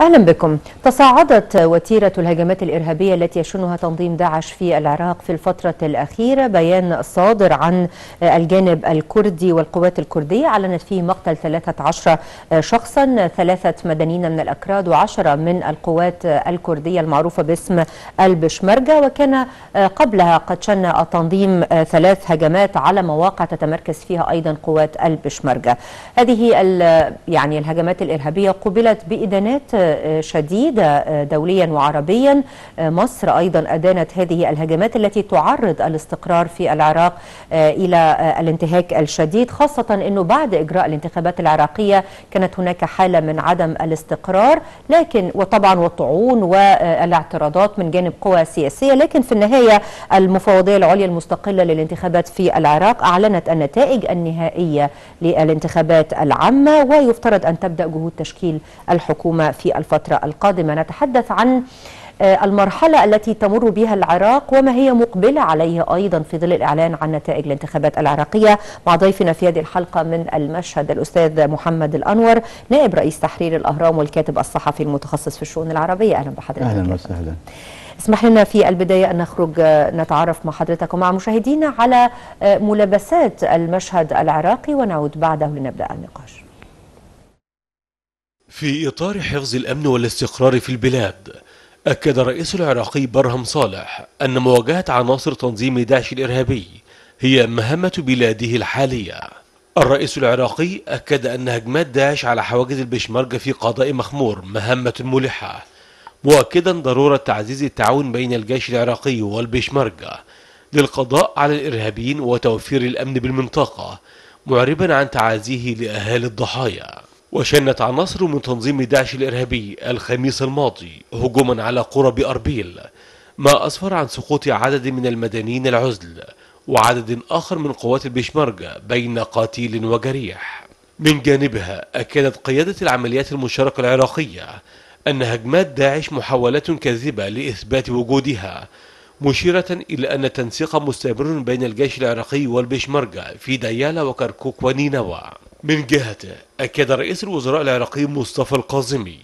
أهلا بكم. تصاعدت وتيرة الهجمات الإرهابية التي يشنها تنظيم داعش في العراق في الفترة الأخيرة. بيان صادر عن الجانب الكردي والقوات الكردية. أعلنت فيه مقتل 13 شخصا ثلاثة مدنيين من الأكراد وعشرة من القوات الكردية المعروفة باسم البشمركة وكان قبلها قد شن التنظيم ثلاث هجمات على مواقع تتمركز فيها أيضا قوات البشمركة هذه يعني الهجمات الإرهابية قبلت بإدانات شديدة دوليا وعربيا. مصر أيضا أدانت هذه الهجمات التي تعرض الاستقرار في العراق إلى الانتهاك الشديد خاصة أنه بعد إجراء الانتخابات العراقية كانت هناك حالة من عدم الاستقرار. لكن وطبعا والطعون والاعتراضات من جانب قوى سياسية لكن في النهاية المفوضية العليا المستقلة للانتخابات في العراق أعلنت النتائج النهائية للانتخابات العامة ويفترض أن تبدأ جهود تشكيل الحكومة في الفترة القادمة. نتحدث عن المرحلة التي تمر بها العراق وما هي مقبلة عليه أيضا في ظل الإعلان عن نتائج الانتخابات العراقية. مع ضيفنا في هذه الحلقة من المشهد الأستاذ محمد الأنور نائب رئيس تحرير الأهرام والكاتب الصحفي المتخصص في الشؤون العربية. أهلا بحضرتك أهلا وسهلا. اسمح لنا في البداية أن نخرج نتعرف مع حضرتك ومع مشاهدينا على ملابسات المشهد العراقي ونعود بعده لنبدأ النقاش. في إطار حفظ الأمن والاستقرار في البلاد أكد الرئيس العراقي برهم صالح أن مواجهة عناصر تنظيم داعش الإرهابي هي مهمة بلاده الحالية. الرئيس العراقي أكد أن هجمات داعش على حواجز البشمركة في قضاء مخمور مهمة ملحة مؤكدا ضرورة تعزيز التعاون بين الجيش العراقي والبشمركة للقضاء على الإرهابيين وتوفير الأمن بالمنطقة معربا عن تعازيه لأهالي الضحايا. وشنت عناصر من تنظيم داعش الإرهابي الخميس الماضي هجوما على قرى بأربيل ما أسفر عن سقوط عدد من المدنيين العزل وعدد آخر من قوات البشمركة بين قاتيل وجريح. من جانبها أكدت قيادة العمليات المشتركة العراقية أن هجمات داعش محاولات كاذبة لإثبات وجودها مشيرة إلى أن التنسيق مستمر بين الجيش العراقي والبشمركة في ديالى وكركوك ونينوى. من جهته أكد رئيس الوزراء العراقي مصطفى القاظمي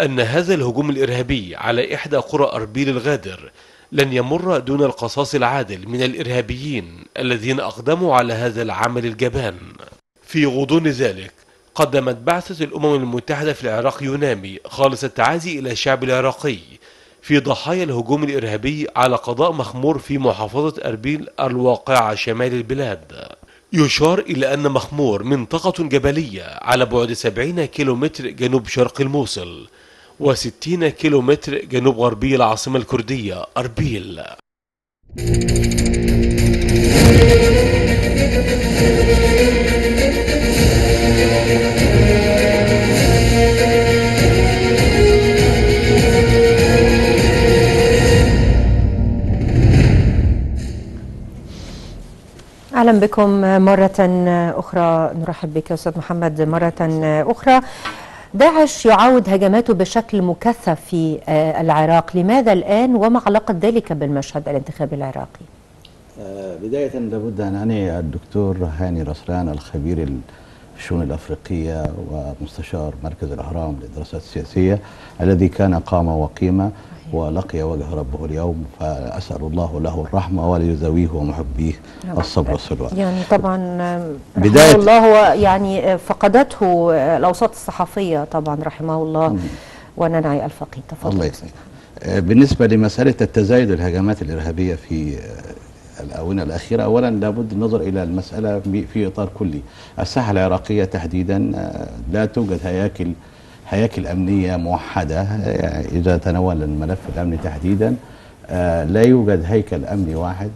أن هذا الهجوم الإرهابي على إحدى قرى أربيل الغادر لن يمر دون القصاص العادل من الإرهابيين الذين أقدموا على هذا العمل الجبان. في غضون ذلك قدمت بعثة الأمم المتحدة في العراق يونامي خالص التعازي إلى الشعب العراقي في ضحايا الهجوم الإرهابي على قضاء مخمور في محافظة أربيل الواقعة شمال البلاد. يشار إلى أن مخمور منطقة جبلية على بعد 70 كيلومتر جنوب شرق الموصل و60 كيلومتر جنوب غربي العاصمة الكردية أربيل. أهلا بكم مرة أخرى. نرحب بك أستاذ محمد مرة أخرى. داعش يعاود هجماته بشكل مكثف في العراق. لماذا الآن وما علاقة ذلك بالمشهد الانتخابي العراقي؟ بداية لابد أن أني الدكتور هاني رسلان الخبير الشؤون الأفريقية ومستشار مركز الأهرام للدراسات السياسية الذي كان قام وقيمة ولقي وجه ربه اليوم فأسأل الله له الرحمة وليزويه ومحبيه الصبر والسلوان يعني طبعا بداية الله هو يعني فقدته الأوساط الصحفية طبعا رحمه الله وننعي الفقيد تفضل. الله يسلمك بالنسبة لمسألة التزايد الهجمات الإرهابية في الآونة الأخيرة أولا لابد النظر إلى المسألة في إطار كلي. الساحة العراقية تحديدا لا توجد هياكل هياكل أمنية موحدة إذا تناول الملف الأمني تحديدا لا يوجد هيكل أمني واحد.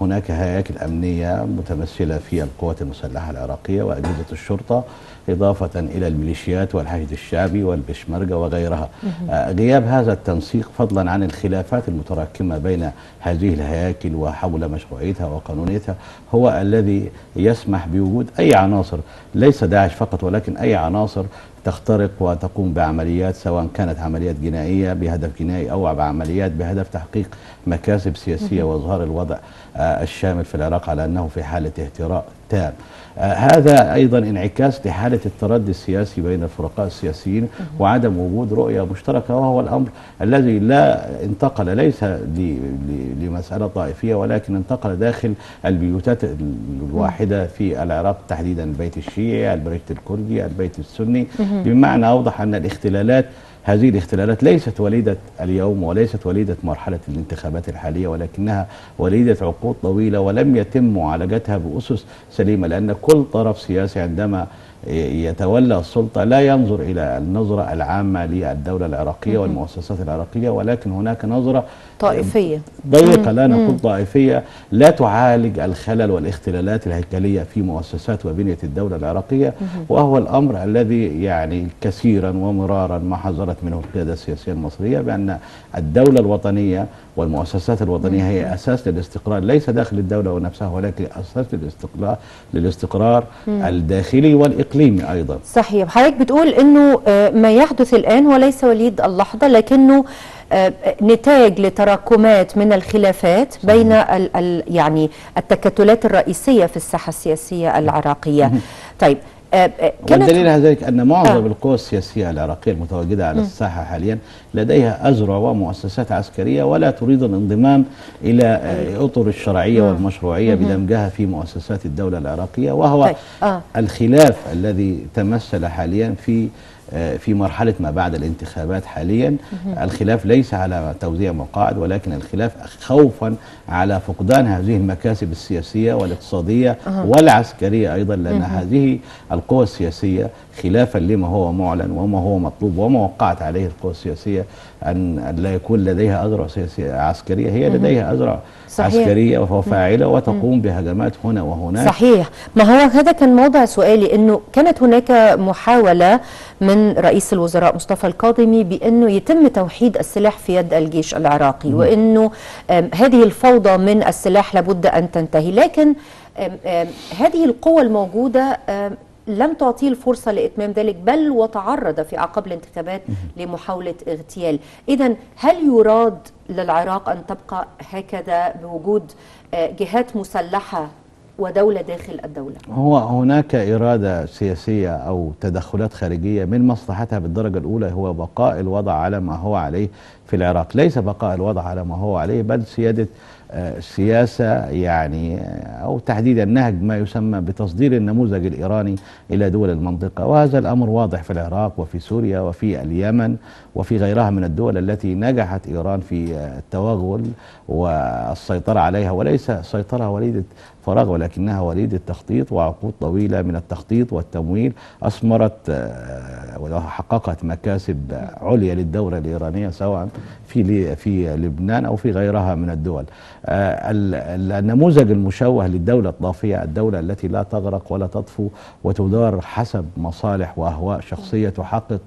هناك هياكل أمنية متمثلة في القوات المسلحة العراقية وأجهزة الشرطة إضافة إلى الميليشيات والحشد الشعبي والبشمركة وغيرها. غياب هذا التنسيق فضلا عن الخلافات المتراكمة بين هذه الهياكل وحول مشروعيتها وقانونيتها هو الذي يسمح بوجود أي عناصر ليس داعش فقط ولكن أي عناصر تخترق وتقوم بعمليات سواء كانت عمليات جنائية بهدف جنائي أو بعمليات بهدف تحقيق مكاسب سياسية وإظهار الوضع. الشامل في العراق على أنه في حالة اهتراء تام. آه هذا أيضا انعكاس لحالة التردي السياسي بين الفرقاء السياسيين وعدم وجود رؤية مشتركة وهو الأمر الذي لا انتقل ليس لمسألة طائفية ولكن انتقل داخل البيوتات الواحدة في العراق تحديدا البيت الشيعي البيت الكردي البيت السني. بمعنى أوضح أن الاختلالات هذه الاختلالات ليست وليدة اليوم وليست وليدة مرحلة الانتخابات الحالية ولكنها وليدة عقود طويلة ولم يتم معالجتها بأسس سليمة لأن كل طرف سياسي عندما يتولى السلطة لا ينظر إلى النظرة العامة للدولة العراقية والمؤسسات العراقية ولكن هناك نظرة طائفية. ضيقة لا نقول طائفية لا تعالج الخلل والاختلالات الهيكلية في مؤسسات وبنية الدولة العراقية وهو الأمر الذي يعني كثيرا ومرارا ما حذرت منه القيادة السياسية المصرية بأن الدولة الوطنية والمؤسسات الوطنية هي أساس للاستقرار ليس داخل الدولة ونفسها ولكن أساس للاستقرار للاستقرار الداخلي والإقليمي أيضا. صحيح. حضرتك بتقول إنه آه، ما يحدث الآن هو ليس وليد اللحظة لكنه نتاج لتراكمات من الخلافات بين ال ال يعني التكتلات الرئيسية في الساحة السياسية العراقية. طيب آه، آه، والدليل على ذلك أن معظم آه. القوى السياسية العراقية المتواجدة على الساحة حاليا لديها أذرع ومؤسسات عسكرية ولا تريد الانضمام إلى آه، أطر الشرعية والمشروعية بدمجها في مؤسسات الدولة العراقية وهو طيب، آه. الخلاف الذي تمثل حاليا في آه، في مرحلة ما بعد الانتخابات حاليا. الخلاف ليس على توزيع مقاعد ولكن الخلاف خوفا على فقدان هذه المكاسب السياسية والاقتصادية والعسكرية أيضا لأن هذه القوى السياسية خلافا لما هو معلن وما هو مطلوب وما وقعت عليه القوى السياسية أن أن لا يكون لديها أذرع سياسية عسكرية هي لديها أذرع صحيح. عسكرية وفاعلة وتقوم بهجمات هنا وهناك. صحيح. ما هو هذا كان موضع سؤالي إنه كانت هناك محاولة من رئيس الوزراء مصطفى الكاظمي بأنه يتم توحيد السلاح في يد الجيش العراقي وإنه آم، هذه الفوضى من السلاح لابد أن تنتهي. لكن هذه القوى الموجودة آم، لم تعطيه الفرصة لإتمام ذلك بل وتعرض في أعقاب الانتخابات لمحاولة اغتيال. إذا هل يراد للعراق أن تبقى هكذا بوجود آه، جهات مسلحة ودولة داخل الدولة؟ هو هناك إرادة سياسية أو تدخلات خارجية من مصلحتها بالدرجة الأولى هو بقاء الوضع على ما هو عليه في العراق. ليس بقاء الوضع على ما هو عليه بل سيادة سياسة يعني آه، أو تحديدا نهج ما يسمى بتصدير النموذج الإيراني إلى دول المنطقة. وهذا الأمر واضح في العراق وفي سوريا وفي اليمن وفي غيرها من الدول التي نجحت إيران في آه، التوغل والسيطرة عليها. وليس سيطرة وليدة فراغ ولكنها وليدة تخطيط وعقود طويلة من التخطيط والتمويل. أثمرت آه، وحققت مكاسب عليا للدولة الإيرانية سواء في في لبنان أو في غيرها من الدول. آه، ال- ال- النموذج المشوه للدولة الطافية الدولة التي لا تغرق ولا تطفو وتدار حسب مصالح وأهواء شخصية تحقق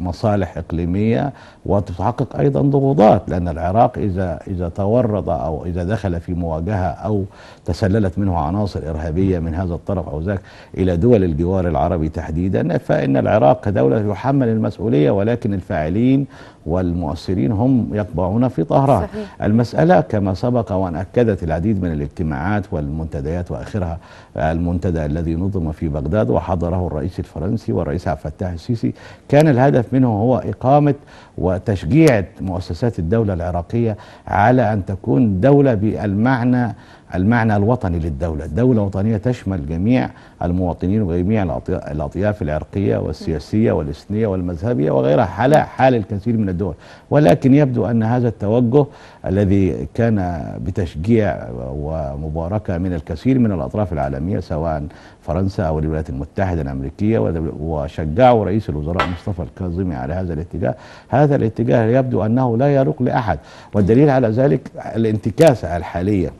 مصالح إقليمية وتحقق أيضا ضغوطات لأن العراق إذا إذا تورط أو إذا دخل في مواجهة أو تسللت منه عناصر إرهابية من هذا الطرف أو ذاك إلى دول الجوار العربي تحديدا فإن العراق كدولة يحمل المسؤولية ولكن الفاعلين والمؤثرين هم يقبعون في طهران صحيح. المسألة كما سبق وأن أكدت العديد من الاجتماعات والمنتديات وآخرها المنتدى الذي نظم في بغداد وحضره الرئيس الفرنسي والرئيس عبد الفتاح السيسي كان الهدف منه هو إقامة وتشجيع مؤسسات الدولة العراقية على أن تكون دولة بالمعنى المعنى الوطني للدولة. دولة وطنية تشمل جميع المواطنين وجميع الأطي- الأطياف العرقية والسياسية والإثنية والمذهبية وغيرها حال حال الكثير من الدول. ولكن يبدو أن هذا التوجه الذي كان بتشجيع ومباركة من الكثير من الأطراف العالمية سواء فرنسا أو الولايات المتحدة الأمريكية وشجعوا رئيس الوزراء مصطفى الكاظمي على هذا الاتجاه هذا الاتجاه يبدو أنه لا يروق لأحد. والدليل على ذلك الانتكاسة الحالية.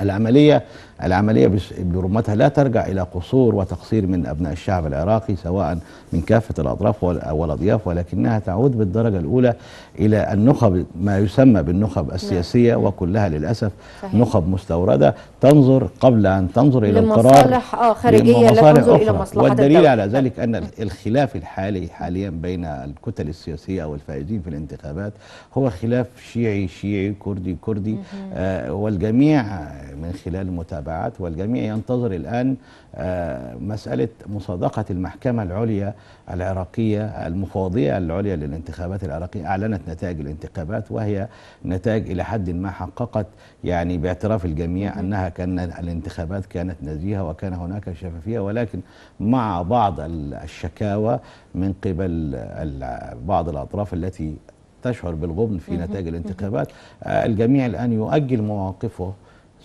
العملية العملية برمتها لا ترجع إلى قصور وتقصير من أبناء الشعب العراقي سواء من كافة الأطراف وال- والأضياف ولكنها تعود بالدرجة الأولى إلى النخب ما يسمى بالنخب السياسية وكلها للأسف صحيح. نخب مستوردة تنظر قبل أن تنظر إلى القرار آه خارجية لا تنظر إلى. مصلحة والدليل الدولة. على ذلك أن الخلاف الحالي حاليا بين الكتل السياسية أو الفائزين في الانتخابات هو خلاف شيعي شيعي كردي كردي آه والجميع من خلال متابعة التبعات والجميع ينتظر الآن آه، مسألة مصادقة المحكمة العليا العراقية المفوضية العليا للانتخابات العراقية أعلنت نتائج الانتخابات وهي نتائج إلى حد ما حققت يعني باعتراف الجميع أنها كان الانتخابات كانت نزيهة وكان هناك شفافية ولكن مع بعض ال- الشكاوى من قبل بعض الأطراف التي تشعر بالغبن في نتائج الانتخابات آه، الجميع الآن يؤجل مواقفه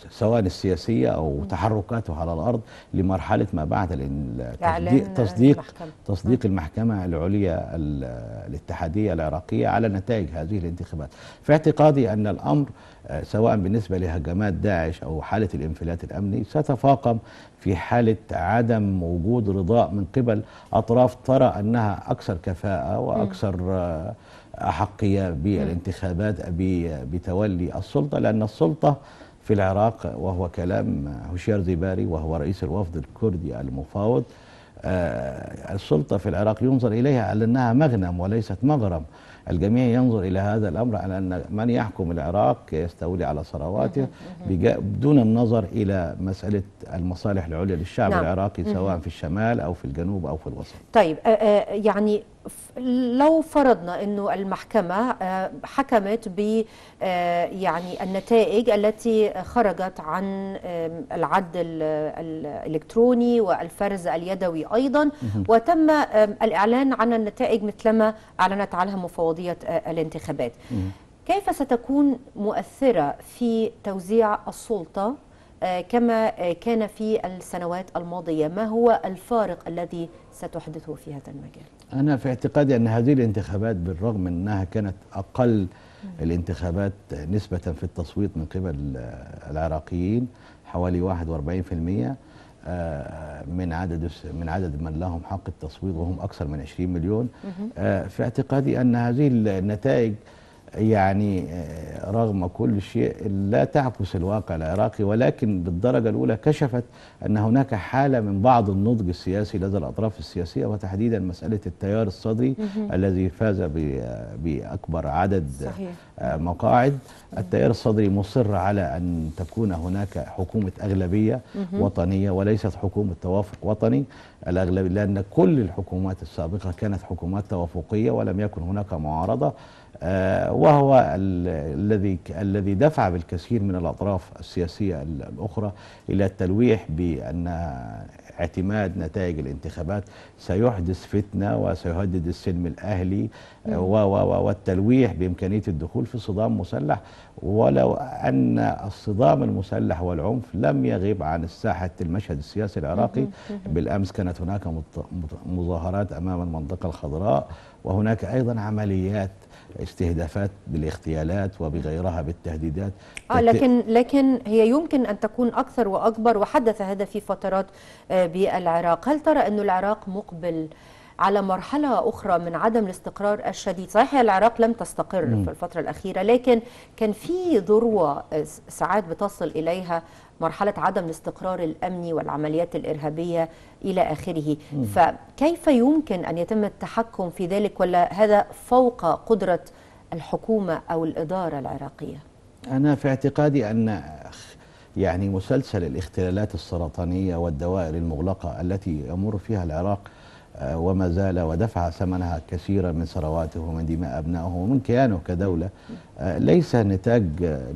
سواء السياسية أو تحركاته على الأرض لمرحلة ما بعد تصديق تصديق, المحكمة. تصديق المحكمة العليا ال- الاتحادية العراقية على نتائج هذه الانتخابات. في اعتقادي أن الأمر آه، سواء بالنسبة لهجمات داعش أو حالة الانفلات الأمني ستفاقم في حالة عدم وجود رضاء من قبل. أطراف ترى أنها أكثر كفاءة وأكثر آه، أحقية بالانتخابات بتولي السلطة لأن السلطة في العراق وهو كلام هشيار زباري وهو رئيس الوفد الكردي المفاوض. آه، السلطة في العراق ينظر إليها على أنها مغنم وليست مغرم. الجميع ينظر إلى هذا الأمر على أن من يحكم العراق يستولي على ثرواته بدون النظر إلى مسألة المصالح العليا للشعب نعم. العراقي سواء في الشمال أو في الجنوب أو في الوسط. طيب آه، آه، يعني لو فرضنا إنه المحكمة آه، حكمت ب آه، يعني النتائج التي خرجت عن العد ال- الإلكتروني والفرز اليدوي أيضا وتم الإعلان عن النتائج مثلما أعلنت عنها مفوضية آه، الانتخابات. كيف ستكون مؤثرة في توزيع السلطة كما آه، كان في السنوات الماضية. ما هو الفارق الذي ستحدثه في هذا المجال؟ أنا في اعتقادي أن هذه الانتخابات بالرغم أنها كانت أقل الانتخابات نسبة في التصويت من قبل آه، العراقيين حوالي 41% آه، من عدد من عدد من لهم حق التصويت وهم أكثر من 20 مليون. آه، في اعتقادي أن هذه النتائج يعني آه، رغم كل شيء لا تعكس الواقع العراقي ولكن بالدرجة الأولى كشفت أن هناك حالة من بعض النضج السياسي لدى الأطراف السياسية وتحديدا مسألة التيار الصدري الذي فاز بأكبر عدد صحيح. آه، مقاعد. التيار الصدري مصر على أن تكون هناك حكومة أغلبية وطنية وليست حكومة توافق وطني. الأغلبية لأن كل الحكومات السابقة كانت حكومات توافقية ولم يكن هناك معارضة. وهو ال- الذي الذي دفع بالكثير من الأطراف السياسية ال- الأخرى إلى التلويح بأن اعتماد نتائج الانتخابات سيحدث فتنة وسيهدد السلم الأهلي آه، و- و- و- والتلويح بإمكانية الدخول في صدام مسلح. ولو أن الصدام المسلح والعنف لم يغيب عن ساحة المشهد السياسي العراقي بالأمس كانت هناك مظاهرات أمام المنطقة الخضراء وهناك أيضا عمليات استهدافات بالاغتيالات وبغيرها بالتهديدات. آه لكن لكن هي يمكن أن تكون أكثر وأكبر وحدث هذا في فترات آه، بالعراق، هل ترى انه العراق مقبل على مرحلة أخرى من عدم الاستقرار الشديد. صحيح العراق لم تستقر في الفترة الأخيرة لكن كان في ذروة ساعات بتصل إليها مرحلة عدم الاستقرار الأمني والعمليات الإرهابية إلى آخره. فكيف يمكن أن يتم التحكم في ذلك؟ ولا هذا فوق قدرة الحكومة أو الإدارة العراقية؟ أنا في اعتقادي أن يعني مسلسل الاختلالات السرطانية والدوائر المغلقة التي يمر فيها العراق وما زال ودفع ثمنها كثيرا من ثرواته ومن دماء أبنائه ومن كيانه كدولة. آه، ليس نتاج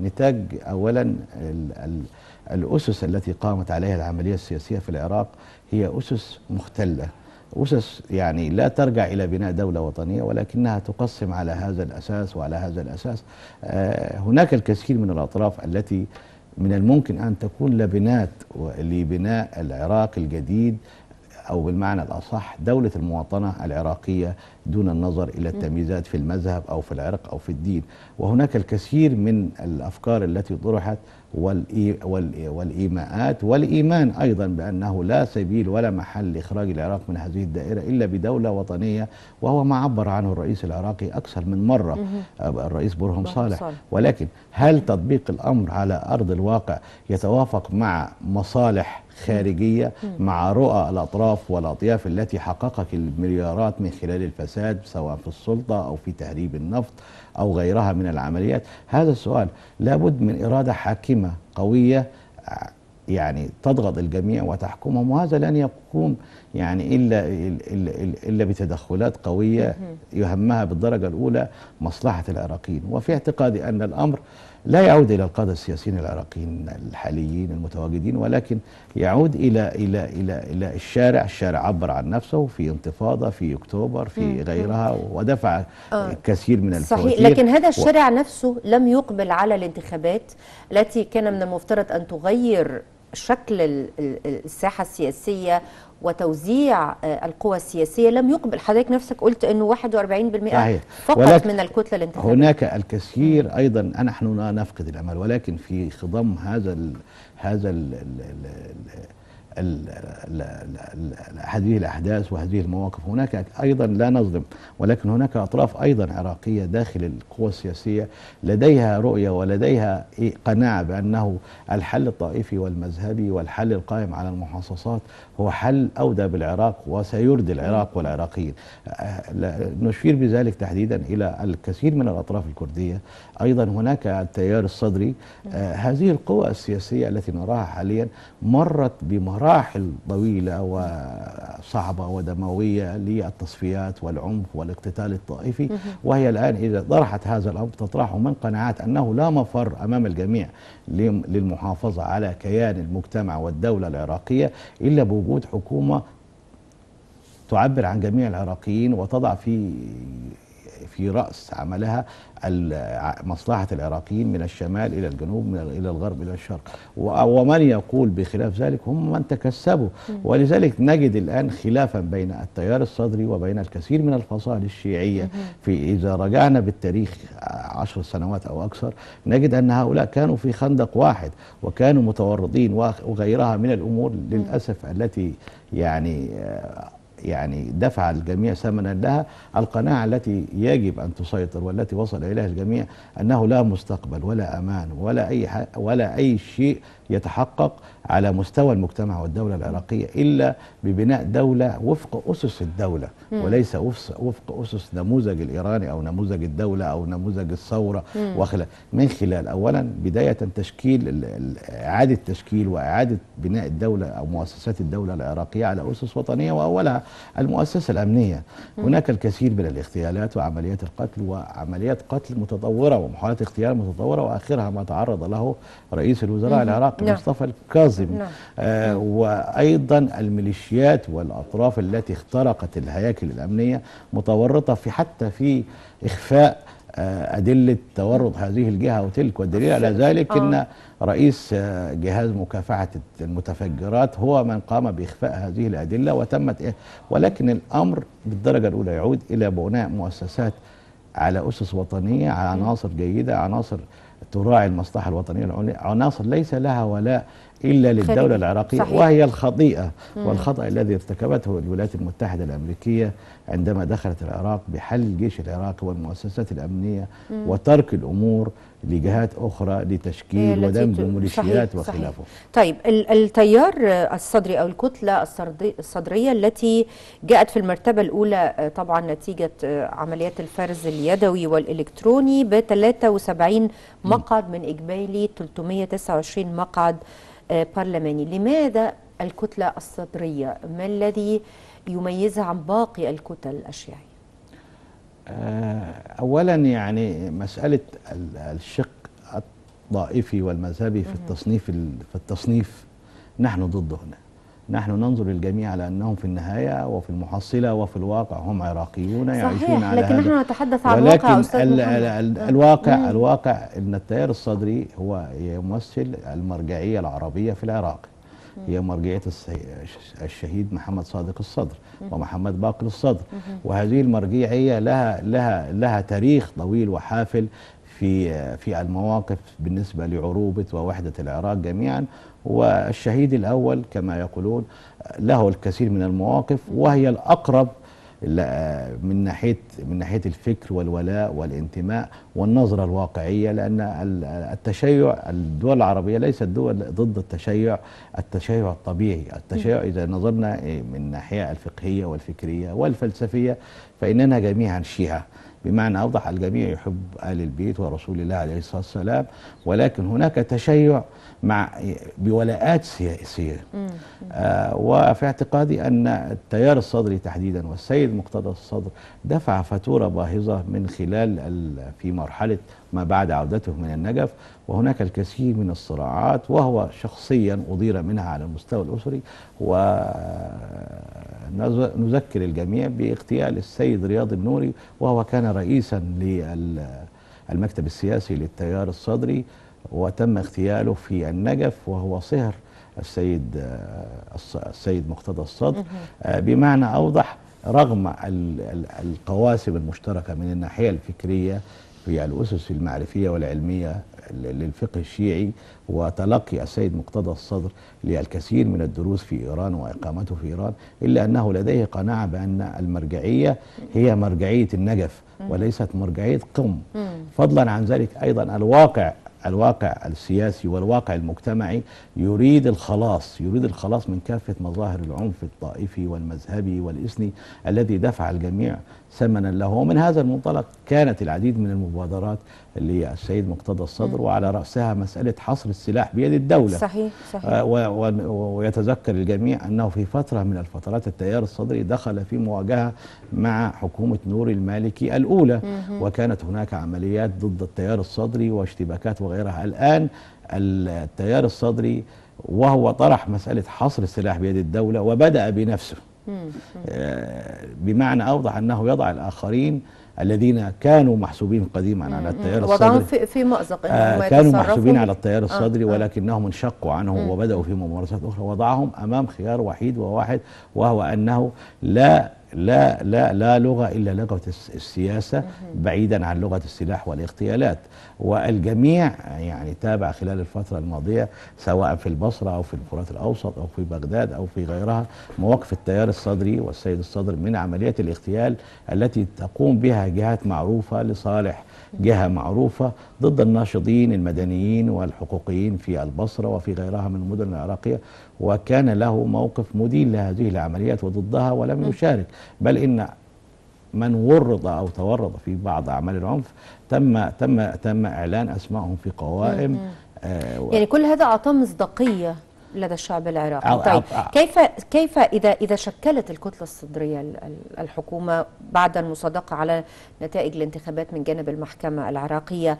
نتاج أولا ال- ال- الأسس التي قامت عليها العملية السياسية في العراق هي أسس مختلة. أسس يعني لا ترجع إلى بناء دولة وطنية ولكنها تقسم على هذا الأساس وعلى هذا الأساس. آه، هناك الكثير من الأطراف التي من الممكن أن تكون لبنات لبناء العراق الجديد أو بالمعنى الأصح دولة المواطنة العراقية دون النظر إلى التمييزات في المذهب أو في العرق أو في الدين. وهناك الكثير من الأفكار التي طرحت والإي والإي والإيماءات والإيمان أيضا بأنه لا سبيل ولا محل لإخراج العراق من هذه الدائرة إلا بدولة وطنية وهو ما عبر عنه الرئيس العراقي أكثر من مرة. الرئيس برهم صالح. ولكن هل تطبيق الأمر على أرض الواقع يتوافق مع مصالح خارجية مع رؤى الأطراف والأطياف التي حققت المليارات من خلال الفساد سواء في السلطة أو في تهريب النفط أو غيرها من العمليات. هذا السؤال لابد من إرادة حاكمة قوية يعني تضغط الجميع وتحكمهم وهذا لن يقوم يعني إلا الا, إلا بتدخلات قوية يهمها بالدرجة الأولى مصلحة العراقيين. وفي اعتقادي أن الأمر لا يعود إلى القادة السياسيين العراقيين الحاليين المتواجدين ولكن يعود إلى إلى إلى إلى الشارع، الشارع عبر عن نفسه في انتفاضة في أكتوبر في غيرها ودفع آه. كثير من الفواتير صحيح لكن هذا الشارع نفسه لم يقبل على الانتخابات التي كان من المفترض أن تغير شكل ال- ال- الساحة السياسية وتوزيع آه، القوى السياسية لم يقبل. حضرتك نفسك قلت أنه 41% صحيح. فقط من الكتلة الانتخابية. هناك الكثير أيضا نحن لا نفقد الأمل ولكن في خضم هذا ال هذا ال ال ال ال ال ال ال هذه الأحداث وهذه المواقف. هناك أيضا لا نظلم ولكن هناك أطراف أيضا عراقية داخل القوى السياسية لديها رؤية ولديها إيه قناعة بأنه الحل الطائفي والمذهبي والحل القائم على المحاصصات هو حل أودى بالعراق وسيرضي العراق والعراقيين. آه، نشير بذلك تحديدا إلى الكثير من الأطراف الكردية. أيضا هناك التيار الصدري. آه، هذه القوى السياسية التي نراها حاليا مرت بمراحل طويلة وصعبة ودموية للتصفيات والعنف والاقتتال الطائفي. وهي الآن إذا طرحت هذا الأمر تطرحه من قناعات أنه لا مفر أمام الجميع لم- للمحافظة على كيان المجتمع والدولة العراقية إلا بوجود حكومة تعبر عن جميع العراقيين وتضع في في رأس عملها مصلحة العراقيين من الشمال إلى الجنوب من إلى الغرب إلى الشرق. ومن يقول بخلاف ذلك هم من تكسبوا. ولذلك نجد الآن خلافا بين التيار الصدري وبين الكثير من الفصائل الشيعية. في إذا رجعنا بالتاريخ عشر سنوات أو أكثر نجد أن هؤلاء كانوا في خندق واحد وكانوا متورطين وغ- وغيرها من الأمور للأسف التي يعني آه، يعني دفع الجميع ثمنا لها. القناعة التي يجب أن تسيطر والتي وصل إليها الجميع أنه لا مستقبل ولا أمان ولا أي ولا أي شيء يتحقق على مستوى المجتمع والدولة العراقية إلا ببناء دولة وفق أسس الدولة وليس وفق أسس نموذج الإيراني أو نموذج الدولة أو نموذج الثورة وخلاف من خلال أولا بداية تشكيل إعادة تشكيل وإعادة بناء الدولة أو مؤسسات الدولة العراقية على أسس وطنية وأولها المؤسسة الأمنية. هناك الكثير من الاغتيالات وعمليات القتل وعمليات قتل متطورة ومحاولات اغتيال متطورة وآخرها ما تعرض له رئيس الوزراء العراقي. نعم. مصطفى الكاظمي نعم. آه وأيضا الميليشيات والأطراف التي اخترقت الهياكل الأمنية متورطة في حتى في إخفاء آه، أدلة تورط هذه الجهة وتلك والدليل على ذلك آه. أن رئيس آه، جهاز مكافحة المتفجرات هو من قام بإخفاء هذه الأدلة وتمت إيه ولكن الأمر بالدرجة الأولى يعود إلى بناء مؤسسات على أسس وطنية على عناصر جيدة عناصر تراعي المصلحة الوطنية العليا عناصر ليس لها ولاء إلا. للدولة العراقية صحيح. وهي الخطيئة والخطأ الذي ارتكبته الولايات المتحدة الأمريكية عندما دخلت العراق بحل الجيش العراقي والمؤسسات الأمنية وترك الأمور لجهات أخرى لتشكيل التي ودمج ت- الميليشيات صحيح، صحيح. وخلافه. طيب ال- التيار الصدري أو الكتلة الصدرية التي جاءت في المرتبة الأولى آه، طبعا نتيجة آه، عمليات الفرز اليدوي والإلكتروني ب 73 مقعد من إجمالي 329 مقعد آه، برلماني. لماذا الكتلة الصدرية؟ ما الذي يميزها عن باقي الكتل الشيعية آه، اولا يعني مسألة ال- الشق الطائفي والمذهبي في التصنيف ال- في التصنيف نحن ضده هنا نحن ننظر للجميع على أنهم في النهاية وفي المحصلة وفي الواقع هم عراقيون يعيشون صحيح على لكن نحن نتحدث عن ولكن واقع أستاذ ال محمد. ال ال. الواقع مم. الواقع إن التيار الصدري هو يمثل المرجعية العربية في العراق هي مرجعية الس- الشهيد محمد صادق الصدر ومحمد باقر الصدر. وهذه المرجعية لها لها لها تاريخ طويل وحافل في في المواقف بالنسبة لعروبة ووحدة العراق جميعا. والشهيد الأول كما يقولون له الكثير من المواقف وهي الأقرب لا- من ناحية من ناحية الفكر والولاء والانتماء والنظرة الواقعية لأن ال- التشيع الدول العربية ليست دول ضد التشيع التشيع الطبيعي. التشيع إذا نظرنا إيه، من الناحيه الفقهية والفكرية والفلسفية فإننا جميعا شيعة. بمعنى أوضح الجميع يحب آل البيت ورسول الله عليه الصلاة والسلام ولكن هناك تشيع مع بولاءات سياسية آه وفي اعتقادي أن التيار الصدري تحديدا والسيد مقتدى الصدر دفع فاتورة باهظة من خلال في مرحلة ما بعد عودته من النجف وهناك الكثير من الصراعات وهو شخصيا أضير منها على المستوى الأسري ونذكر الجميع باغتيال السيد رياض النوري وهو كان رئيسا للمكتب السياسي للتيار الصدري وتم اغتياله في النجف وهو صهر السيد السيد مقتدى الصدر. بمعنى أوضح رغم القواسم المشتركة من الناحية الفكرية في الأسس المعرفية والعلمية للفقه الشيعي وتلقي السيد مقتدى الصدر للكثير من الدروس في إيران وإقامته في إيران إلا أنه لديه قناعة بأن المرجعية هي مرجعية النجف وليست مرجعية قم. فضلا عن ذلك أيضا الواقع الواقع السياسي والواقع المجتمعي يريد الخلاص يريد الخلاص من كافة مظاهر العنف الطائفي والمذهبي والإثني الذي دفع الجميع ثمنا له. ومن هذا المنطلق كانت العديد من المبادرات للسيد مقتدى الصدر وعلى رأسها مسألة حصر السلاح بيد الدولة. صحيح صحيح. آه ويتذكر الجميع أنه في فترة من الفترات التيار الصدري دخل في مواجهة مع حكومة نور المالكي الأولى. وكانت هناك عمليات ضد التيار الصدري واشتباكات وغيرها. الآن التيار الصدري وهو طرح مسألة حصر السلاح بيد الدولة وبدأ بنفسه. بمعنى أوضح أنه يضع الآخرين الذين كانوا محسوبين قديما على التيار الصدري. وضعهم في, في مأزق آه كانوا محسوبين على التيار الصدري آه. ولكنهم انشقوا عنه مم. وبدأوا في ممارسات أخرى. وضعهم أمام خيار وحيد وواحد وهو أنه لا لا لا لا لغة إلا لغة الس- السياسة بعيدا عن لغة السلاح والاغتيالات. والجميع يعني تابع خلال الفترة الماضية سواء في البصرة أو في الفرات الأوسط أو في بغداد أو في غيرها مواقف التيار الصدري والسيد الصدر من عمليات الاغتيال التي تقوم بها جهات معروفة لصالح جهة معروفة ضد الناشطين المدنيين والحقوقيين في البصرة وفي غيرها من المدن العراقية وكان له موقف مدين لهذه العمليات وضدها ولم يشارك. بل إن من ورط أو تورط في بعض أعمال العنف تم تم تم إعلان اسمائهم في قوائم آه يعني كل هذا أعطاه مصداقية. لدى الشعب العراقي طيب كيف كيف إذا إذا شكلت الكتلة الصدرية ال- ال- الحكومة بعد المصادقة على نتائج الانتخابات من جانب المحكمة العراقية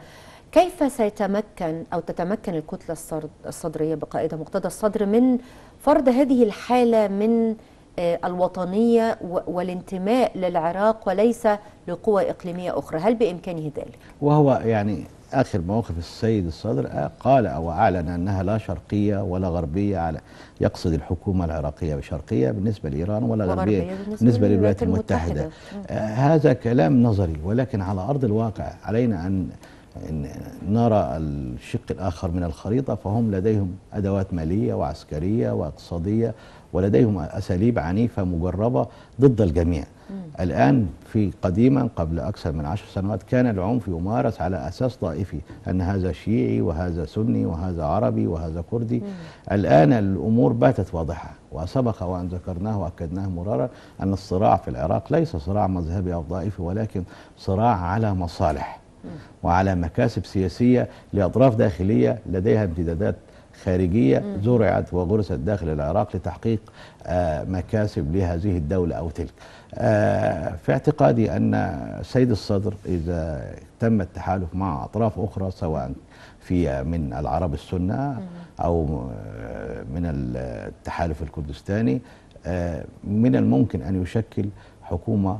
كيف سيتمكن أو تتمكن الكتلة الصر- الصدرية بقائدها مقتدى الصدر من فرض هذه الحالة من آه، الوطنية والانتماء للعراق وليس لقوى إقليمية أخرى هل بإمكانه ذلك؟ وهو يعني آخر مواقف السيد الصدر آه، قال أو اعلن أنها لا شرقية ولا غربية على يقصد الحكومة العراقية بشرقية بالنسبة لإيران ولا غربية بالنسبة بالنسبة للولايات المتحدة. المتحدة. آه هذا كلام نظري ولكن على أرض الواقع علينا ان أن نرى الشق الآخر من الخريطة فهم لديهم أدوات مالية وعسكرية واقتصادية ولديهم أساليب عنيفة مجربة ضد الجميع. الآن في قديما قبل أكثر من عشر سنوات كان العنف يمارس على أساس طائفي أن هذا شيعي وهذا سني وهذا عربي وهذا كردي. الآن الأمور باتت واضحة وسبق وأن ذكرناه وأكدناه مرارا أن الصراع في العراق ليس صراع مذهبي أو طائفي ولكن صراع على مصالح وعلى مكاسب سياسية لأطراف داخلية لديها امتدادات خارجية زرعت وغرست داخل العراق لتحقيق آه، مكاسب لهذه الدولة أو تلك. آه، في اعتقادي أن السيد الصدر إذا تم التحالف مع أطراف أخرى سواء في من العرب السنة أو آه، من التحالف الكردستاني من الممكن أن يشكل حكومة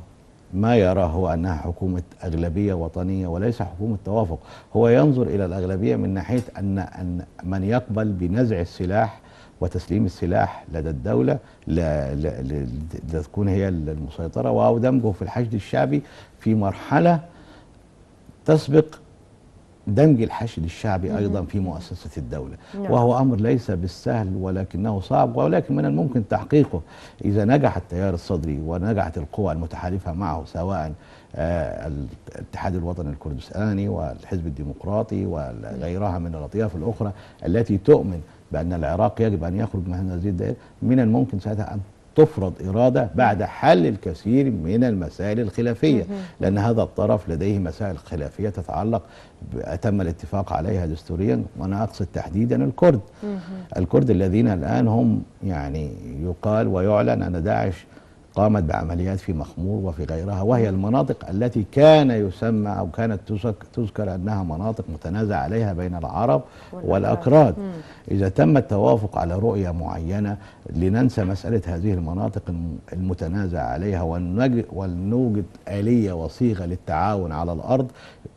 ما يراه هو أنها حكومة أغلبية وطنية وليس حكومة توافق. هو ينظر إلى الأغلبية من ناحية أن, أن من يقبل بنزع السلاح وتسليم السلاح لدى الدولة لتكون هي المسيطرة. أو دمجه في الحشد الشعبي في مرحلة تسبق دمج الحشد الشعبي أيضا في مؤسسة الدولة. نعم. وهو أمر ليس بالسهل ولكنه صعب ولكن من الممكن تحقيقه إذا نجح التيار الصدري ونجحت القوى المتحالفة معه سواء آه، الاتحاد الوطني الكردستاني والحزب الديمقراطي وغيرها من الأطياف الأخرى التي تؤمن بأن العراق يجب أن يخرج من هذه الدائره من الممكن ساعتها أن تفرض إرادة بعد حل الكثير من المسائل الخلافية لأن هذا الطرف لديه مسائل خلافية تتعلق تم الاتفاق عليها دستوريا وأنا أقصد تحديدا الكرد. الكرد الذين الآن هم يعني يقال ويعلن أن داعش قامت بعمليات في مخمور وفي غيرها وهي المناطق التي كان يسمى أو كانت تذك- تذكر أنها مناطق متنازع عليها بين العرب والأكراد. إذا تم التوافق على رؤية معينة لننسى مسألة هذه المناطق الم- المتنازع عليها ولنوجد آلية وصيغة للتعاون على الأرض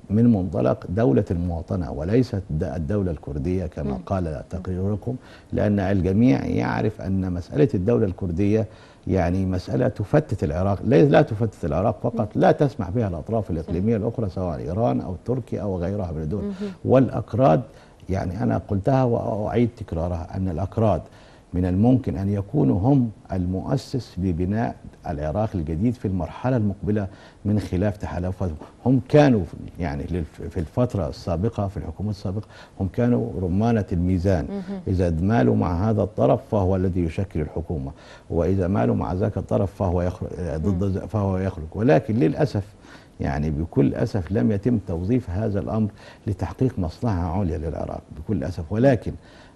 من منطلق دولة المواطنة وليست الدولة الكردية كما قال تقريركم لأن الجميع يعرف أن مسألة الدولة الكردية يعني مسألة تفتت العراق. لا لا تفتت العراق فقط لا تسمح بها الأطراف الإقليمية الأخرى سواء إيران أو تركيا أو غيرها من الدول. والأكراد يعني أنا قلتها وأعيد تكرارها أن الأكراد من الممكن أن يكونوا هم المؤسس لبناء العراق الجديد في المرحلة المقبلة من خلاف تحالفاتهم هم كانوا يعني في الفترة السابقة في الحكومات السابقة هم كانوا رمانة الميزان. إذا مالوا مع هذا الطرف فهو الذي يشكل الحكومة وإذا مالوا مع ذاك الطرف فهو يخرج ضد ذ- فهو يخرج. ولكن للأسف يعني بكل أسف لم يتم توظيف هذا الأمر لتحقيق مصلحة عليا للعراق بكل أسف. ولكن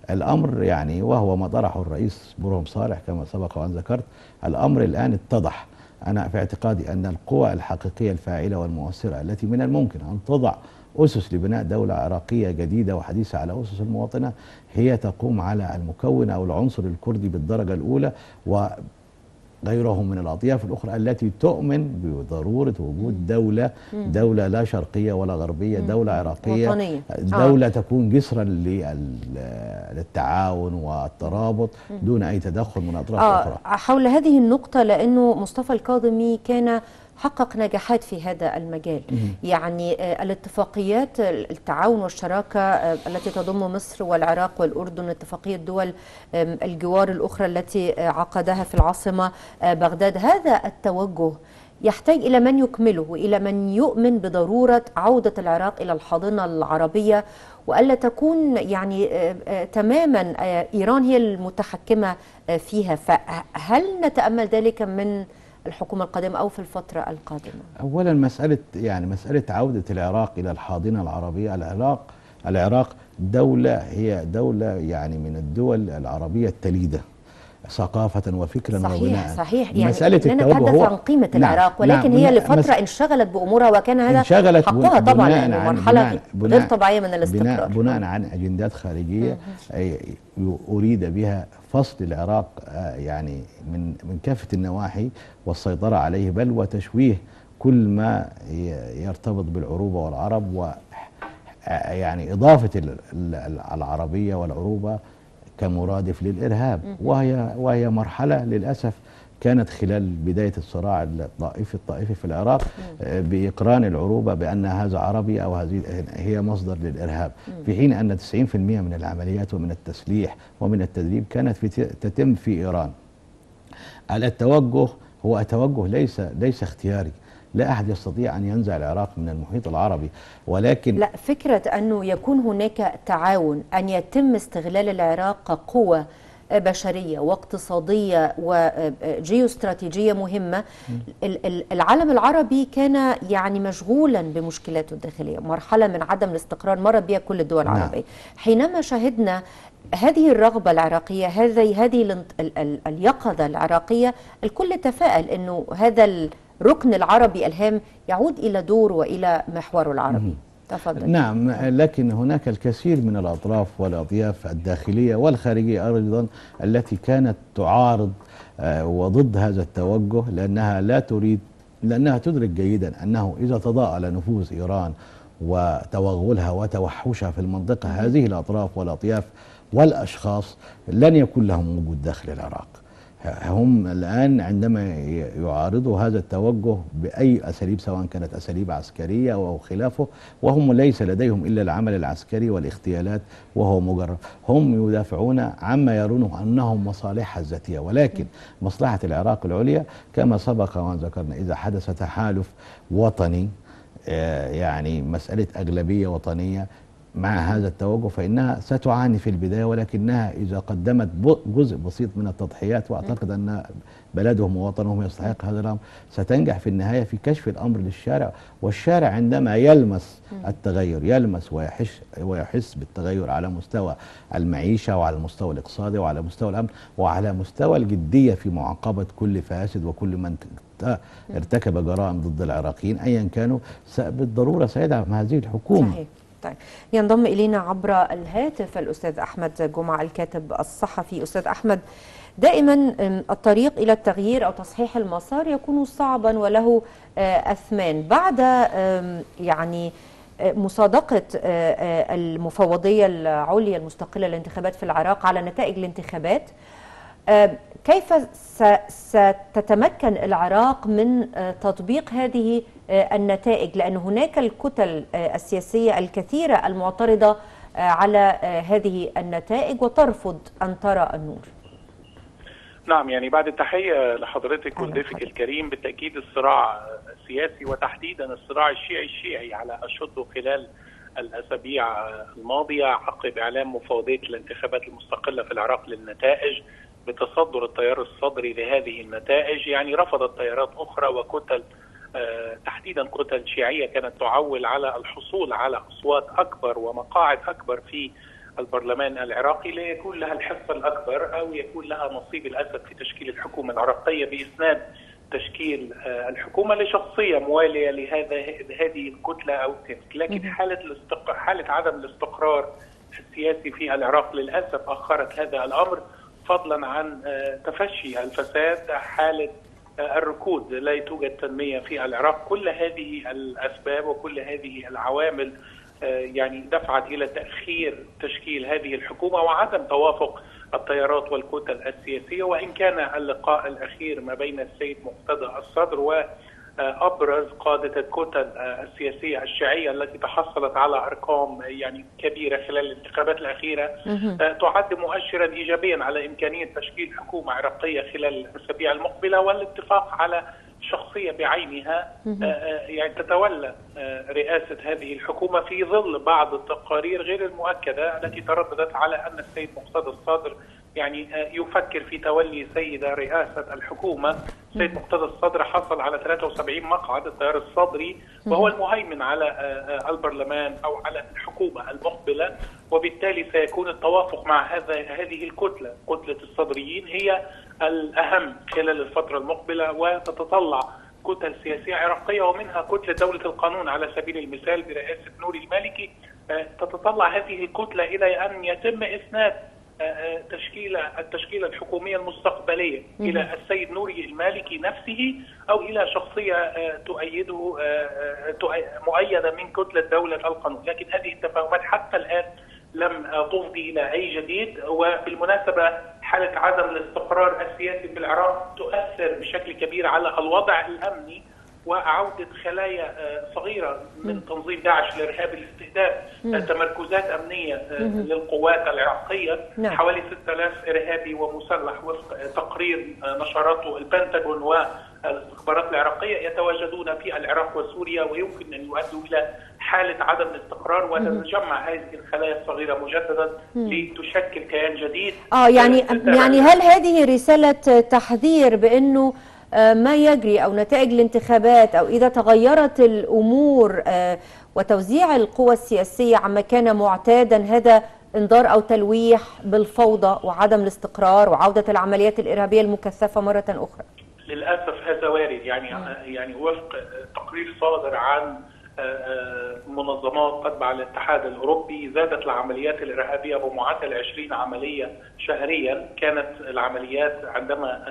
الأمر يعني وهو ما طرحه الرئيس برهم صالح كما سبق وأن ذكرت الأمر الآن اتضح. أنا في اعتقادي أن القوى الحقيقية الفاعلة والمؤثرة التي من الممكن أن تضع أسس لبناء دولة عراقية جديدة وحديثة على أسس المواطنة هي تقوم على المكون أو العنصر الكردي بالدرجة الأولى و غيره من الأطياف الأخرى التي تؤمن بضرورة وجود دولة دولة لا شرقية ولا غربية دولة عراقية. وطنية. دولة تكون جسرا لل- للتعاون والترابط دون أي تدخل من أطراف أخرى. آه حول هذه النقطة لأنه مصطفى الكاظمي كان حقق نجاحات في هذا المجال. يعني آه الاتفاقيات التعاون والشراكة آه التي تضم مصر والعراق والأردن اتفاقية دول الجوار الأخرى التي آه عقدها في العاصمة بغداد. هذا التوجه يحتاج إلى من يكمله وإلى من يؤمن بضرورة عودة العراق إلى الحاضنة العربية وألا تكون يعني تماما إيران هي المتحكمة فيها. فهل نتأمل ذلك من الحكومة القادمة أو في الفترة القادمة؟ أولا مسألة يعني مسألة عودة العراق إلى الحاضنة العربية. العراق العراق دولة هي دولة يعني من الدول العربية التليدة. ثقافة وفكرا صحيح وبناء. صحيح. يعني مسألة لا نتحدث هو عن قيمة نعم، العراق ولكن نعم، هي لفترة انشغلت بأمورها وكان هذا انشغلت حقها طبعا بناء عن- مرحلة بناء- غير بناء- طبيعية من بناء, الاستقرار. بناء عن أجندات خارجية. أريد بها فصل العراق آه، يعني من من كافة النواحي والسيطرة عليه بل وتشويه كل ما يرتبط بالعروبة والعرب و يعني إضافة ال- ال- العربية والعروبة كمرادف للإرهاب. وهي وهي مرحلة للأسف كانت خلال بداية الصراع الطائفي الطائفي في العراق بإقران العروبة بأن هذا عربي أو هذه هي مصدر للإرهاب. في حين أن 90% من العمليات ومن التسليح ومن التدريب كانت في تتم في إيران. على التوجه هو توجه ليس ليس اختياري. لا أحد يستطيع أن ينزع العراق من المحيط العربي ولكن لا فكرة أنه يكون هناك تعاون أن يتم استغلال العراق كقوة بشرية واقتصادية وجيوستراتيجية مهمة ال- ال- العالم العربي كان يعني مشغولا بمشكلاته الداخلية مرحلة من عدم الاستقرار مر بها كل الدول نعم. العربية حينما شاهدنا هذه الرغبة العراقية هذه هذه اليقظة العراقية الكل تفائل أنه هذا الركن العربي الهام يعود إلى دور وإلى محوره العربي. تفضل. نعم لكن هناك الكثير من الأطراف والأطياف الداخلية والخارجية أيضا التي كانت تعارض آه، وضد هذا التوجه لأنها لا تريد لأنها تدرك جيدا أنه إذا تضاءل نفوذ إيران وتوغلها وتوحشها في المنطقة هذه الأطراف والأطياف والأشخاص لن يكون لهم وجود داخل العراق. هم الآن عندما يعارضوا هذا التوجه بأي أساليب سواء كانت أساليب عسكرية أو خلافه وهم ليس لديهم إلا العمل العسكري والاغتيالات وهو مجرد. هم يدافعون عما يرونه أنهم مصالحها الذاتية ولكن مصلحة العراق العليا كما سبق وأن ذكرنا إذا حدث تحالف وطني آه، يعني مسألة أغلبية وطنية مع هذا التوجه فإنها ستعاني في البداية ولكنها إذا قدمت جزء بسيط من التضحيات وأعتقد أن بلدهم ووطنهم يستحق هذا الأمر ستنجح في النهاية في كشف الأمر للشارع. والشارع عندما يلمس التغير يلمس ويحس, ويحس بالتغير على مستوى المعيشة وعلى المستوى الاقتصادي وعلى مستوى الأمن وعلى مستوى الجدية في معاقبة كل فاسد وكل من ارتكب جرائم ضد العراقيين أيا كانوا بالضرورة سيدعم هذه الحكومة صحيح. طيب ينضم إلينا عبر الهاتف الأستاذ أحمد جمعة الكاتب الصحفي. أستاذ أحمد دائما الطريق إلى التغيير أو تصحيح المسار يكون صعبا وله آه، أثمان. بعد يعني آه، مصادقة آه، المفوضية العليا المستقلة للانتخابات في العراق على نتائج الانتخابات كيف س- ستتمكن العراق من آه، تطبيق هذه آه، النتائج؟ لأن هناك الكتل آه، السياسية الكثيرة المعترضة آه، على آه، هذه النتائج وترفض أن ترى النور. نعم يعني بعد التحية لحضرتك وضيفك. الكريم بالتأكيد الصراع السياسي وتحديدا الصراع الشيعي الشيعي على أشده خلال الأسابيع الماضية عقب إعلان مفوضية الانتخابات المستقلة في العراق للنتائج. بتصدر التيار الصدري لهذه النتائج يعني رفضت تيارات أخرى وكتل آه، تحديدا كتل شيعية كانت تعول على الحصول على أصوات أكبر ومقاعد أكبر في البرلمان العراقي ليكون لها الحصة الأكبر أو يكون لها نصيب الأسد في تشكيل الحكومة العراقية بإسناد تشكيل آه، الحكومة لشخصية موالية لهذا هذه الكتلة أو التلك لكن حالة الاستق... حالة عدم الاستقرار السياسي في العراق للأسف أخرت هذا الأمر. فضلا عن آه، تفشي الفساد حالة آه، الركود. لا توجد تنمية في العراق. كل هذه الأسباب وكل هذه العوامل آه، يعني دفعت إلى تأخير تشكيل هذه الحكومة وعدم توافق التيارات والكتل السياسية. وإن كان اللقاء الأخير ما بين السيد مقتدى الصدر و أبرز قادة الكتل السياسية الشيعية التي تحصلت على أرقام يعني كبيرة خلال الانتخابات الأخيرة تعد مؤشرا ايجابيا على إمكانية تشكيل حكومة عراقية خلال الأسابيع المقبلة والاتفاق على شخصية بعينها يعني تتولى رئاسة هذه الحكومة في ظل بعض التقارير غير المؤكدة التي ترددت على أن السيد مقتدى الصادر يعني يفكر في تولي سيدة رئاسة الحكومة سيد مقتدى الصدر حصل على 73 مقعد التيار الصدري وهو المهيمن على البرلمان أو على الحكومة المقبلة وبالتالي سيكون التوافق مع هذا هذه الكتلة كتلة الصدريين هي الأهم خلال الفترة المقبلة وتتطلع كتل سياسية عراقية ومنها كتلة دولة القانون على سبيل المثال برئاسة نوري المالكي. تتطلع هذه الكتلة إلى أن يتم إسناد تشكيلة التشكيلة الحكومية المستقبلية. إلى السيد نوري المالكي نفسه أو إلى شخصية تؤيده مؤيدة من كتلة دولة القانون لكن هذه التفاهمات حتى الآن لم تفضي إلى أي جديد وبالمناسبة حالة عدم الاستقرار السياسي في العراق تؤثر بشكل كبير على الوضع الأمني وعودة خلايا صغيرة من تنظيم داعش الإرهابي لاستهداف تمركزات أمنية للقوات العراقية نعم. حوالي 6000 إرهابي ومسلح وفق تقرير نشرته البنتاغون والاستخبارات العراقية يتواجدون في العراق وسوريا ويمكن أن يؤدوا إلى حالة عدم الاستقرار وتتجمع هذه الخلايا الصغيرة مجددا لتشكل كيان جديد. آه يعني يعني هل هذه رسالة تحذير بأنه ما يجري أو نتائج الانتخابات أو إذا تغيرت الأمور وتوزيع القوى السياسية عما كان معتادا هذا إنذار أو تلويح بالفوضى وعدم الاستقرار وعودة العمليات الإرهابية المكثفة مرة أخرى. للأسف هذا وارد يعني يعني وفق تقرير صادر عن منظمات تتبع الاتحاد الأوروبي زادت العمليات الإرهابية بمعدل 20 عملية شهريا. كانت العمليات عندما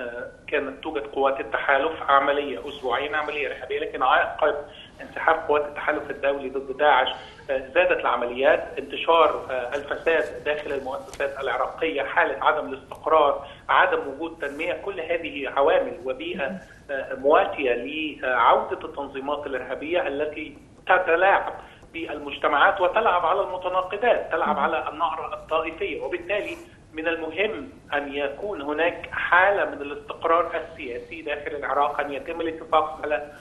كانت توجد قوات التحالف عملية أسبوعين عملية إرهابية لكن عقب انسحاب قوات التحالف الدولي ضد داعش زادت العمليات. انتشار الفساد داخل المؤسسات العراقية حالة عدم الاستقرار عدم وجود تنمية كل هذه عوامل وبيئة مواتية لعودة التنظيمات الإرهابية التي تتلاعب بالمجتمعات وتلعب على المتناقضات تلعب على النهر الطائفية وبالتالي من المهم أن يكون هناك حالة من الاستقرار السياسي داخل العراق أن يتم الاتفاق على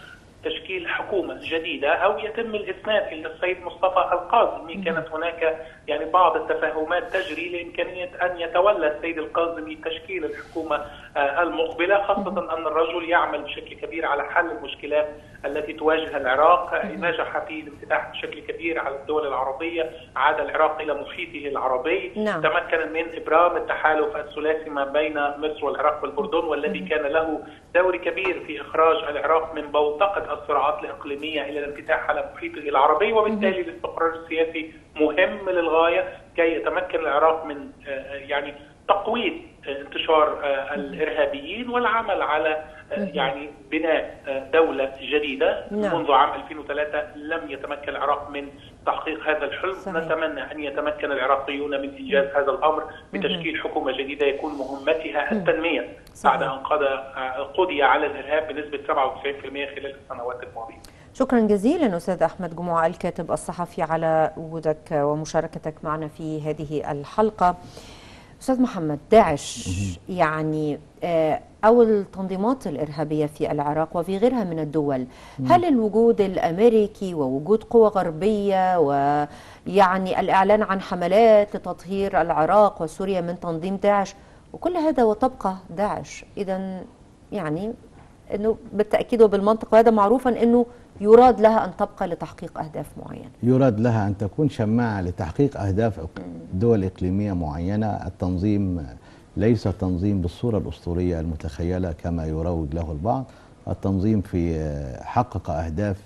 تشكيل حكومة جديدة أو يتم الإسناد إلى السيد مصطفى القاسمي كانت هناك يعني بعض التفاهمات تجري لإمكانية أن يتولى السيد القاسمي تشكيل الحكومة المقبلة خاصة أن الرجل يعمل بشكل كبير على حل المشكلات التي تواجه العراق. نجح في الانفتاح بشكل كبير على الدول العربية عاد العراق إلى محيطه العربي. نعم. تمكن من إبرام التحالف الثلاثي ما بين مصر والعراق والأردن والذي كان له دور كبير في إخراج العراق من بوتقة الصراعات الإقليمية إلى الانفتاح على محيطه العربي وبالتالي الاستقرار السياسي مهم للغاية كي يتمكن العراق من يعني تقويض انتشار الإرهابيين والعمل على يعني بناء دولة جديدة. نعم. منذ عام 2003 لم يتمكن العراق من تحقيق هذا الحلم. صحيح. نتمنى أن يتمكن العراقيون من إنجاز هذا الأمر بتشكيل حكومة جديدة يكون مهمتها التنمية بعد أن قضى قضي على الإرهاب بنسبة 97% خلال السنوات الماضية. شكرا جزيلا أستاذ أحمد جمعة الكاتب الصحفي على وجودك ومشاركتك معنا في هذه الحلقة. أستاذ محمد داعش يعني أو التنظيمات الإرهابية في العراق وفي غيرها من الدول هل الوجود الأمريكي ووجود قوى غربية ويعني الإعلان عن حملات لتطهير العراق وسوريا من تنظيم داعش وكل هذا وتبقى داعش إذا يعني أنه بالتأكيد وبالمنطق وهذا معروفا أنه يراد لها أن تبقى لتحقيق أهداف معينة. يراد لها أن تكون شماعة لتحقيق أهداف دول إقليمية معينة. التنظيم ليس تنظيم بالصورة الأسطورية المتخيلة كما يروج له البعض. التنظيم في حقق أهداف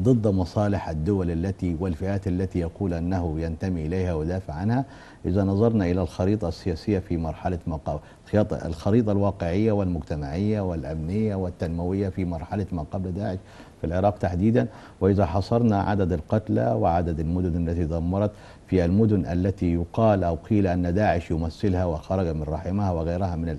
ضد مصالح الدول التي والفئات التي يقول أنه ينتمي إليها ويدافع عنها. إذا نظرنا إلى الخريطة السياسية في مرحلة مقا... الخريطة الواقعية والمجتمعية والأمنية والتنموية في مرحلة ما قبل داعش في العراق تحديدا وإذا حصرنا عدد القتلى وعدد المدن التي دمرت في المدن التي يقال أو قيل أن داعش يمثلها وخرج من رحمها وغيرها من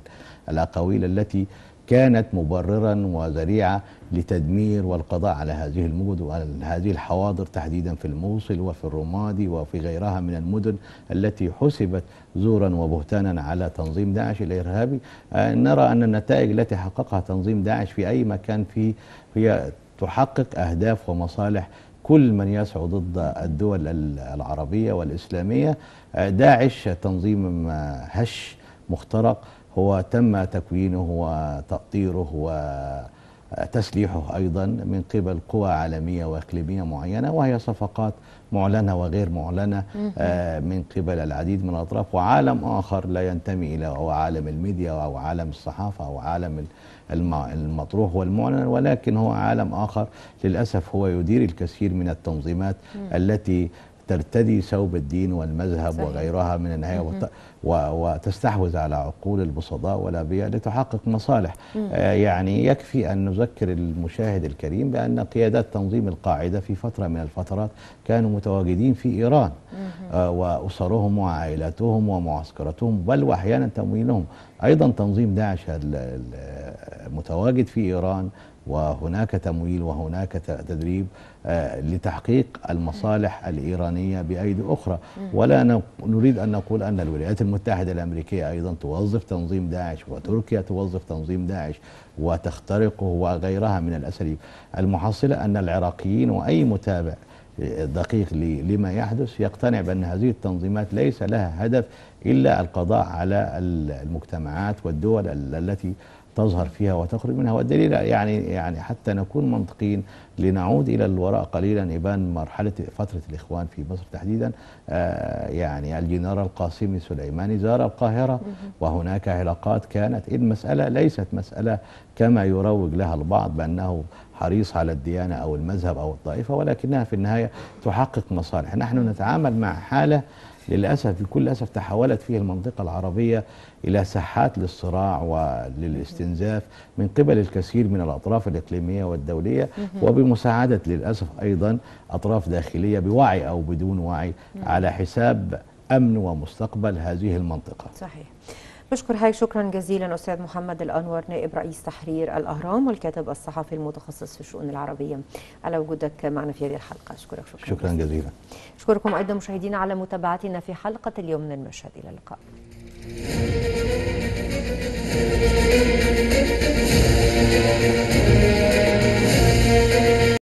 الأقاويل التي كانت مبررا وذريعة لتدمير والقضاء على هذه المدن وهذه الحواضر تحديدا في الموصل وفي الرمادي وفي غيرها من المدن التي حسبت زورا وبهتانا على تنظيم داعش الإرهابي نرى أن النتائج التي حققها تنظيم داعش في أي مكان فيه هي تحقق أهداف ومصالح كل من يسعى ضد الدول العربية والإسلامية. داعش تنظيم هش مخترق. هو تم تكوينه وتأطيره وتسليحه أيضا من قبل قوى عالمية وإقليمية معينة وهي صفقات معلنة وغير معلنة من قبل العديد من الأطراف وعالم آخر لا ينتمي إلى هو عالم الميديا أو عالم الصحافة أو عالم المطروح والمعلن ولكن هو عالم آخر للأسف هو يدير الكثير من التنظيمات التي ترتدي ثوب الدين والمذهب صحيح. وغيرها من النهاية. وتستحوذ على عقول البسطاء والأبرياء لتحقق مصالح. آه يعني يكفي أن نذكر المشاهد الكريم بأن قيادات تنظيم القاعدة في فترة من الفترات كانوا متواجدين في إيران. آه وأسرهم وعائلاتهم ومعسكراتهم بل وأحيانا تمويلهم. أيضا تنظيم داعش المتواجد في إيران وهناك تمويل وهناك تدريب. لتحقيق المصالح الإيرانية بأيدي أخرى. ولا نريد أن نقول أن الولايات المتحدة الأمريكية أيضا توظف تنظيم داعش وتركيا توظف تنظيم داعش وتخترقه وغيرها من الأساليب. المحصلة أن العراقيين وأي متابع دقيق لما يحدث يقتنع بأن هذه التنظيمات ليس لها هدف إلا القضاء على المجتمعات والدول التي تظهر فيها وتخرج منها. والدليل يعني يعني حتى نكون منطقيين لنعود إلى الوراء قليلا يبان مرحلة فترة الإخوان في مصر تحديدا. آه يعني الجنرال القاسمي سليماني زار القاهرة. وهناك علاقات كانت. المساله ليست مسألة كما يروج لها البعض بأنه حريص على الديانة أو المذهب أو الطائفة ولكنها في النهاية تحقق مصالح. نحن نتعامل مع حالة للأسف بكل أسف تحولت فيه المنطقة العربية إلى ساحات للصراع وللاستنزاف من قبل الكثير من الأطراف الإقليمية والدولية وبمساعدة للأسف أيضا أطراف داخلية بوعي أو بدون وعي على حساب أمن ومستقبل هذه المنطقة. صحيح. بشكر حضرتك شكرا جزيلا أستاذ محمد الأنور نائب رئيس تحرير الأهرام والكاتب الصحفي المتخصص في الشؤون العربية. على وجودك معنا في هذه الحلقة. أشكرك. شكرا, شكرا جزيلا. أشكركم أيضا مشاهدينا على متابعتنا في حلقة اليوم من المشهد. إلى اللقاء.